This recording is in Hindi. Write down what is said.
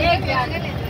एक